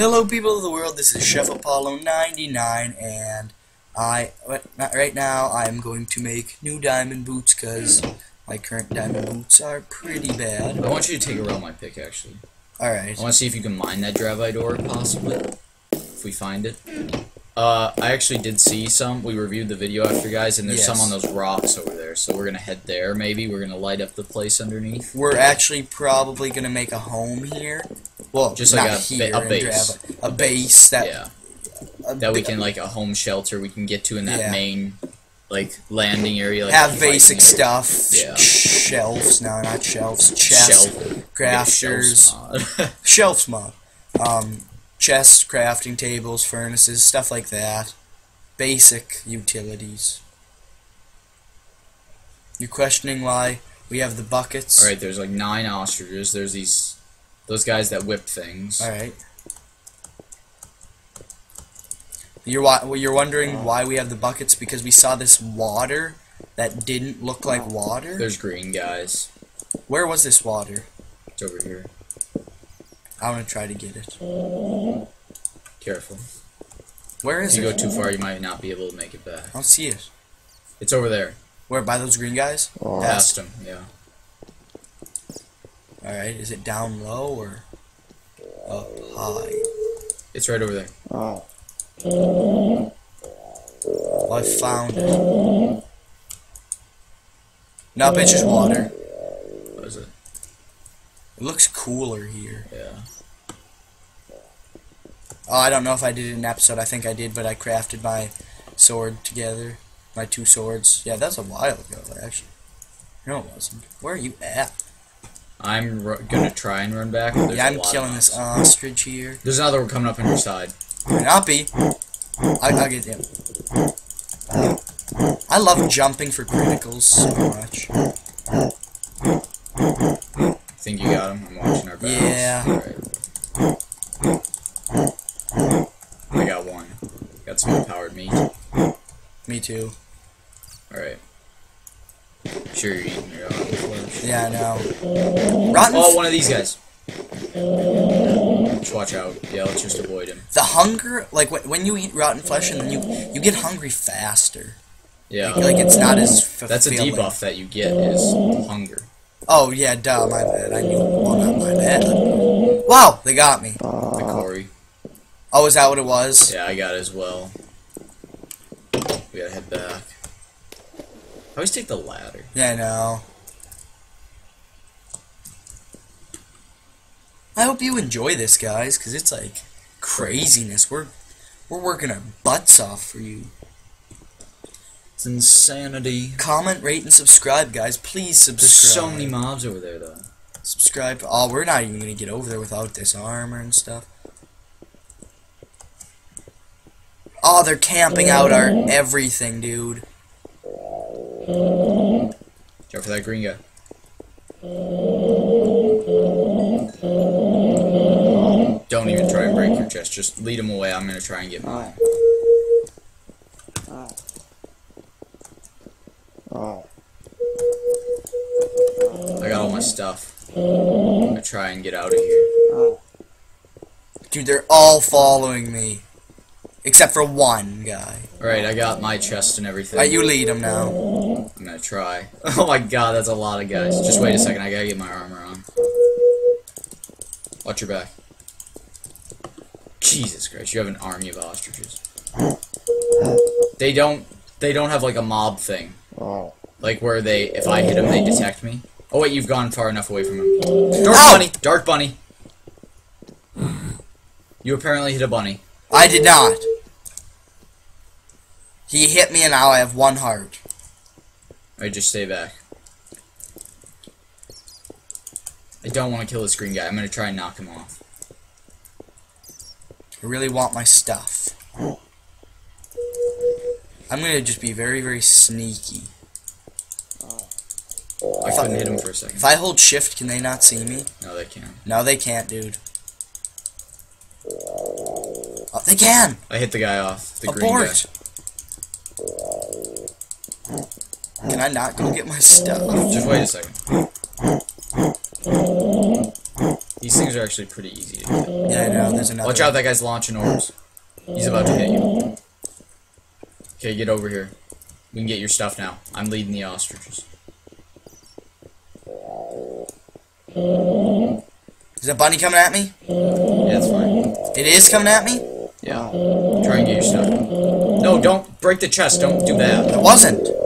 Hello, people of the world. This is Chef Apollo 99, and I right now I'm going to make new diamond boots because my current diamond boots are pretty bad. I want you to take around my pick, actually. All right. I want to see if you can mine that dravite ore, possibly, if we find it. Uh, I actually did see some. We reviewed the video after, guys, and there's Yes. some on those rocks over there. So we're gonna head there. Maybe we're gonna light up the place underneath. We're actually probably gonna make a home here. Well, Just like a ba- here a base. Drava- a base that Yeah, that we can like a home shelter we can get to in that Yeah. main like landing area. Like have basic area. stuff. Yeah. Shelves. No, not shelves. Chests. Shelf. Crafters. Shelves. Shelves mod. Um, chests, crafting tables, furnaces, stuff like that. Basic utilities. You're questioning why we have the buckets. All right, there's like nine ostriches. There's these those guys that whip things. All right. You're well, you're wondering oh. why we have the buckets because we saw this water that didn't look like oh. water. There's green guys. Where was this water? It's over here. I want to try to get it. Careful. Where If is you go too far, you might not be able to make it back. I don't see it. It's over there. Where by those green guys? Oh, Past them, Yeah. All right. Is it down low or up high? It's right over there. Oh. oh I found it. No, it's just water. What is it? It looks cooler here. Yeah. Oh, I don't know if I did it in an episode. I think I did, but I crafted my sword together. My two swords. Yeah, that's a while ago, actually. No, it wasn't. Where are you at? I'm gonna try and run back. there's yeah, I'm killing this ostrich here. There's another one coming up on your side. Not be. I, I'll get him. I love jumping for criticals so much. I Think you got him? I'm watching our battles. Yeah. Alright. I got one. Got some empowered meat. Me too. Alright. Sure you're eating your own flesh. Yeah, I know. Rotten. Oh, one of these guys. Just watch out. Yeah, let's just avoid him. the hunger, like when, you eat rotten flesh, and then you you get hungry faster. Yeah. Like, like it's not as. That's a debuff that you get is hunger. Oh yeah, duh, my bad. I knew. Well, not my bad. Wow, they got me. The Cori. Oh, is that what it was? Yeah, I got it as well. Gotta head back. I always take the ladder. Yeah, I know. I hope you enjoy this, guys, because it's like craziness. We're we're working our butts off for you. It's insanity. Comment, rate, and subscribe, guys. Please There's subscribe. so many mobs over there, though. Subscribe. Oh, we're not even gonna get over there without this armor and stuff. Oh, they're camping out our mm-hmm. everything, dude. Go for that green guy. Don't even try and break your chest. Just lead him away. I'm gonna try and get mine. I got all my stuff. I'm gonna try and get out of here. Dude, they're all following me. Except for one guy. Alright, I got my chest and everything. Alright, you lead him now. I'm gonna try. Oh my god, that's a lot of guys. Just wait a second, I gotta get my armor on. Watch your back. Jesus Christ, you have an army of ostriches. They don't they don't have like a mob thing. Like where they if I hit them they detect me. Oh wait, you've gone far enough away from him. Dark Ow! bunny! Dark bunny! You apparently hit a bunny. I did not. He hit me and now I have one heart. I just stay back. I don't want to kill this green guy. I'm gonna try and knock him off. I really want my stuff. I'm gonna just be very, very sneaky. I couldn't hit him for a second. If I hold shift, can they not see me? No, they can't. No, they can't, dude. Oh, they can! I hit the guy off. The green guy. Abort! Can I not go get my stuff? Just wait a second. These things are are actually pretty easy. to get. Yeah, I know. There's another. Watch out, that guy's launching orbs. He's about to hit you. Okay, get over here. We can get your stuff now. I'm leading the ostriches. Is that bunny coming at me? Yeah, it's fine. It is coming at me. Yeah. Try and get your stuff. No, don't break the chest. Don't do that. It wasn't.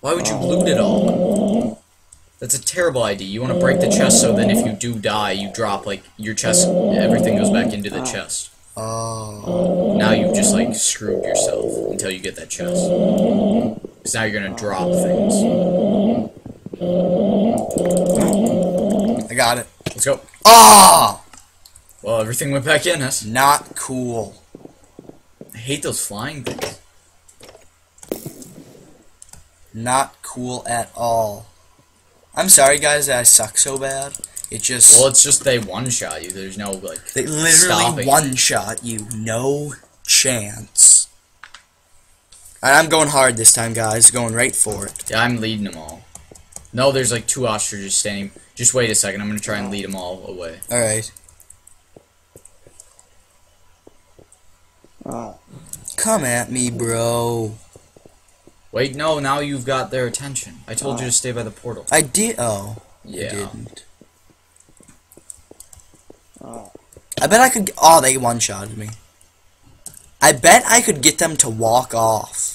Why would you loot it all? That's a terrible idea. You want to break the chest so then if you do die, you drop, like, your chest, everything goes back into the chest. Oh. Now you've just, like, screwed yourself until you get that chest. Because now you're going to drop things. I got it. Let's go. Ah! Well, everything went back in us. Not cool. I hate those flying things. Not cool at all. I'm sorry, guys, that I suck so bad. It just. Well, it's just they one-shot you. There's no, like, they literally one shot you. No chance. And I'm going hard this time, guys. Going right for it. Yeah, I'm leading them all. No, there's, like, two ostriches standing. Just wait a second. I'm going to try and lead them all away. Alright. Oh. Come at me, bro. Wait, no, now you've got their attention. I told you to stay by the portal. I did. Oh. I didn't. Oh. I bet I could. Oh, they one shotted me. I bet I could get them to walk off.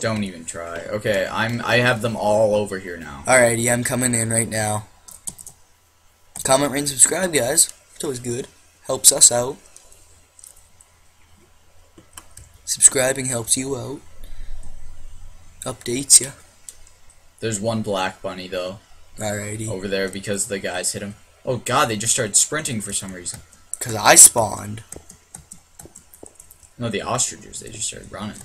Don't even try. Okay, I'm I have them all over here now. Alrighty, I'm coming in right now. Comment, rate, and subscribe, guys. It's always good. Helps us out. Subscribing helps you out. Updates ya. There's one black bunny though Alrighty. over there because the guys hit him. Oh god, they just started sprinting for some reason. Because I spawned. No, the ostriches, they just started running.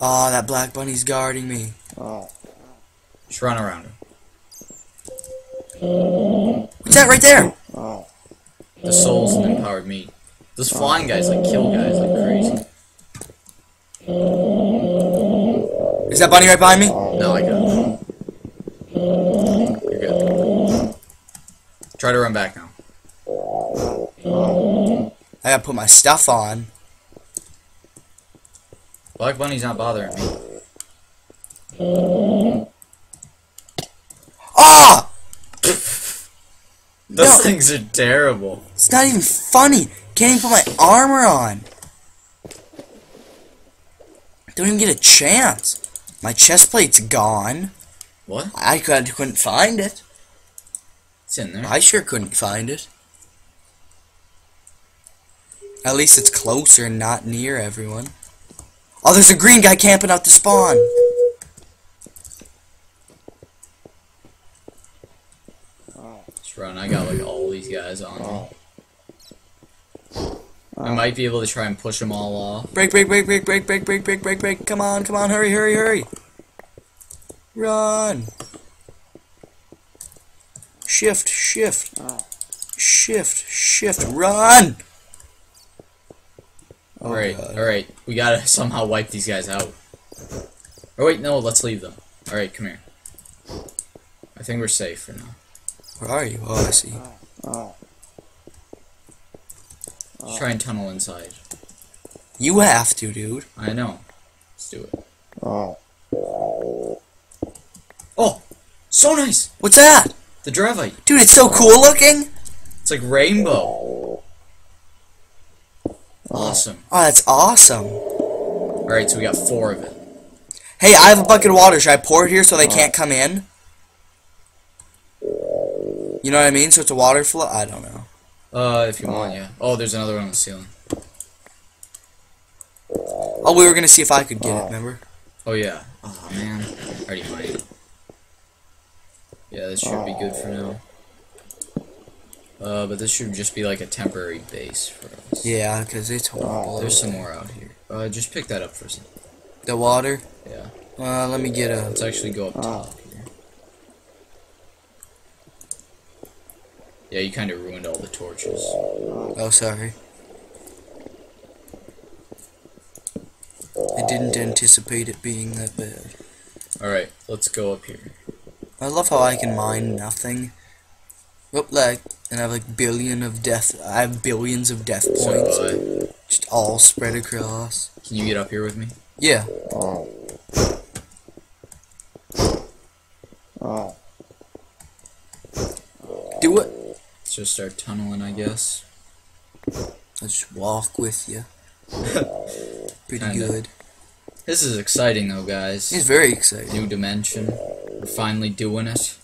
Oh, that black bunny's guarding me. Oh. Just run around him. What's that right there? Oh. The souls and empowered me. Those flying guys like kill guys like crazy. Is that bunny right behind me? No, I got it. You're good. Try to run back now. I gotta put my stuff on. Black bunny's not bothering me. Ah! Those No. things are terrible. It's not even funny. Can't even put my armor on. Don't even get a chance. My chest plate's gone. What? I could, couldn't find it. It's in there. I sure couldn't find it. At least it's closer and not near everyone. Oh, there's a green guy camping out the spawn. Just run. I got like all these guys on me. Oh. I um, might be able to try and push them all off. Break, break, break, break, break, break, break, break, break, break. Come on, come on, hurry, hurry, hurry. Run. Shift, shift. Shift, shift, run. Oh, Alright, God. alright. We gotta somehow wipe these guys out. Oh wait, no, let's leave them. Alright, come here. I think we're safe for now. Where are you? Oh, I see. Oh. Let's try and tunnel inside. You have to, dude. I know. Let's do it. Oh. Oh! So nice! What's that? The Dravite. Dude, it's so cool looking. It's like rainbow. Awesome. Oh, that's awesome. Alright, so we got four of it. Hey, I have a bucket of water. Should I pour it here so they uh-huh. can't come in? You know what I mean? So it's a water flow? I don't know. Uh, if you want, yeah. Oh, there's another one on the ceiling. Oh, we were gonna see if I could get it, remember? Oh, yeah. Oh, man. Already find. Yeah, this should be good for now. Uh, but this should just be like a temporary base for us. Yeah, because it's horrible. There's some more out here. Uh, just pick that up for a second. The water? Yeah. Uh, let me get a... Let's actually go up top Yeah, you kind of ruined all the torches. Oh, sorry. I didn't anticipate it being that bad. Alright, let's go up here. I love how I can mine nothing Oh, like, and I have like billion of death. I have billions of death So, points, uh, just all spread across. can you get up here with me? Yeah. Do it. Let's just start tunneling, I guess. Let's just walk with you. Pretty Kinda. good. This is exciting, though, guys. It's very exciting. New dimension. We're finally doing it.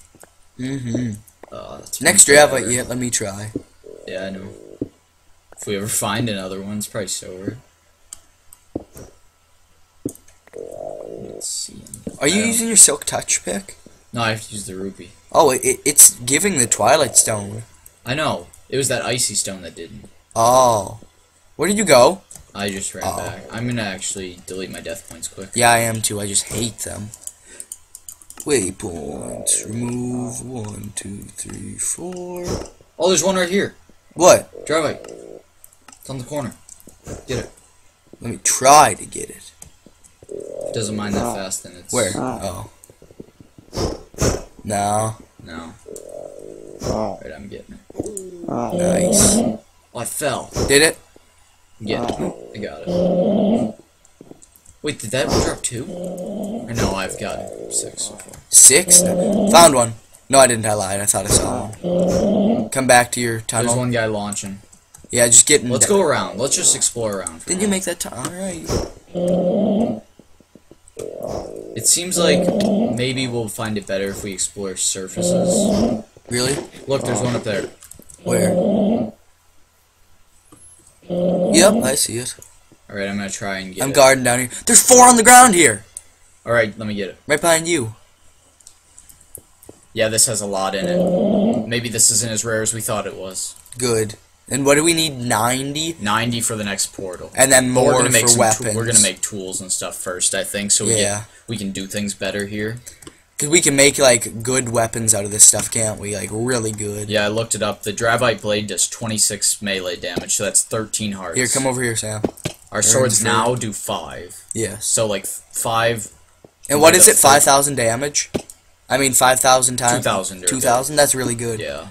Mm-hmm. Uh, that's Next forever. yet let me try. Yeah, I know. If we ever find another one, it's probably so Let's see. Are you using your Silk Touch pick? No, I have to use the rupee. Oh, it, it's giving the Twilight Stone. I know. It was that icy stone that didn't. Oh. Where did you go? I just ran Oh. back. I'm gonna actually delete my death points quick. Yeah, I am too. I just hate them. Waypoints. Remove one, two, three, four. Oh, there's one right here. What? Dravite. It's on the corner. Get it. Let me try to get it. If it doesn't mind that fast, then it's Where? Oh. No. No. Oh. Right, I'm getting it. Nice. Oh, I fell. Did it? Getting it. Oh. I got it. Wait, did that drop two? Or no, I've got six so far. Six? Found one. No, I didn't. I lied. I thought I saw one. Come back to your time. There's one guy launching. Yeah, just getting. Let's go around. Let's just explore around. Didn't you make that tunnel? Alright. It seems like maybe we'll find it better if we explore surfaces. Really? Look, there's one up there. Where? Yep, I see it. Alright, I'm gonna try and get I'm it. guarding down here. There's four on the ground here. Alright, let me get it. Right behind you. Yeah, this has a lot in it. Maybe this isn't as rare as we thought it was. Good. And what do we need? 90? 90 for the next portal. And then more we're gonna make for weapons. we're gonna make tools and stuff first, I think, so we Yeah. get, we can do things better here. Because we can make, like, good weapons out of this stuff, can't we? Like, really good. Yeah, I looked it up. The Dravite blade does 26 melee damage, so that's 13 hearts. Here, come over here, Sam. Our swords now do 5. Yeah. So, like, 5, And what is it? 5,000 damage? I mean, 5,000 times? 2,000. 2,000? That's really good. Yeah.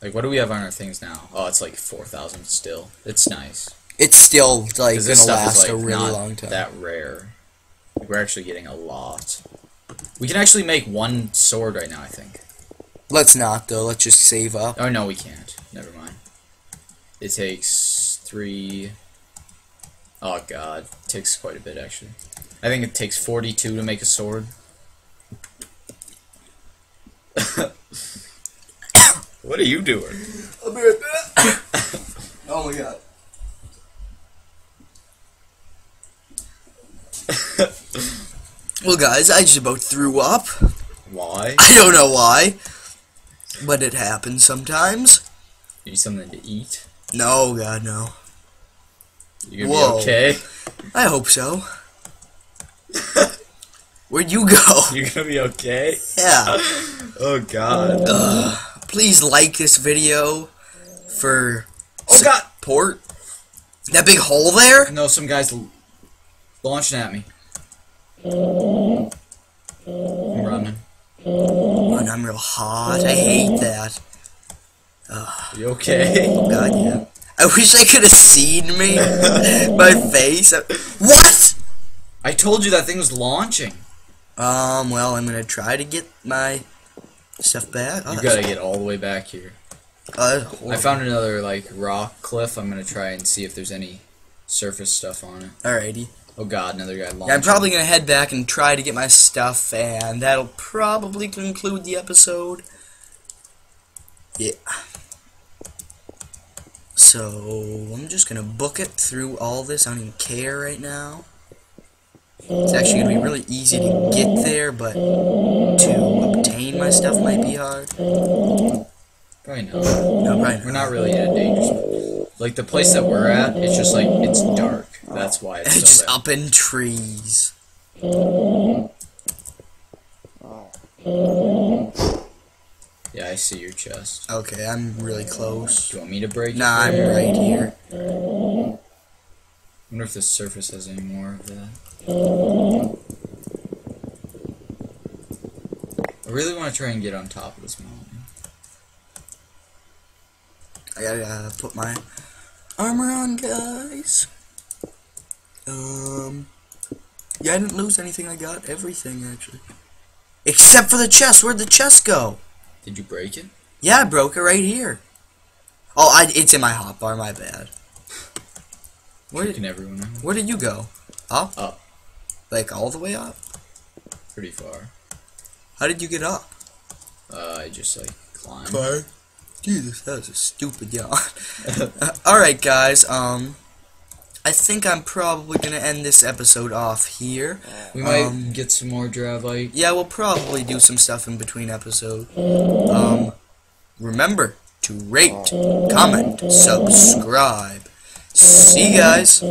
Like, what do we have on our things now? Oh, it's like 4,000 still. It's nice. It's still, like, gonna last like, a really long time. that rare. Like, we're actually getting a lot. We can actually make one sword right now, I think. Let's not, though. Let's just save up. Oh, no, we can't. Never mind. It takes three... Oh, God. It takes quite a bit, actually. I think it takes 42 to make a sword. what are you doing? I'll be right back. oh my god. Well, guys, I just about threw up. Why? I don't know why, but it happens sometimes. Need something to eat? No, God, no. You gonna Whoa. be okay? I hope so. Where'd you go? You gonna be okay? Yeah. Oh god. Please like this video for Oh god! support. That big hole there? No, some guys l- launching at me. I'm running. And I'm real hot. I hate that. You okay? God, yeah. I wish I could have seen me. My face. What? I told you that thing was launching. Um, well, I'm gonna try to get my stuff back. Oh, You gotta get all the way back here. oh, I found another like rock cliff. I'm gonna try and see if there's any surface stuff on it. Alrighty. Oh god, another guy. Yeah, I'm probably gonna head back and try to get my stuff, and that'll probably conclude the episode. Yeah. So, I'm just gonna book it through all this. I don't even care right now. It's actually gonna be really easy to get there, but to obtain my stuff might be hard. Probably not. No, probably We're not really in a danger zone. Like the place that we're at, it's just like it's dark. That's why it's It's so just up in trees. Yeah, I see your chest. Okay, I'm really close. Do you want me to break? Nah, I'm right here. I wonder if the surface has any more of that. I really want to try and get on top of this mountain. I gotta uh, put my armor on, guys. Um, yeah, I didn't lose anything. I got everything actually, except for the chest. Where'd the chest go? Did you break it? Yeah, I broke it right here. Oh, I, it's in my hotbar. My bad. Where did everyone out. Where did you go? Up? Up. Like all the way up? Pretty far. How did you get up? Uh, I just like climbed. Fire. Jesus, that was a stupid yawn. Alright, guys, um, I think I'm probably gonna end this episode off here. We might Um, get some more dravite. Yeah, we'll probably do some stuff in between episodes. Um, remember to rate, comment, subscribe. See you guys.